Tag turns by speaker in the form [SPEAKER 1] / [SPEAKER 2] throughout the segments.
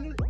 [SPEAKER 1] Mm-hmm.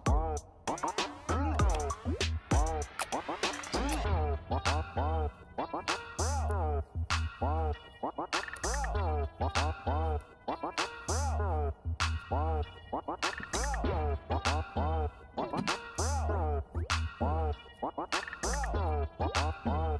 [SPEAKER 2] Wow.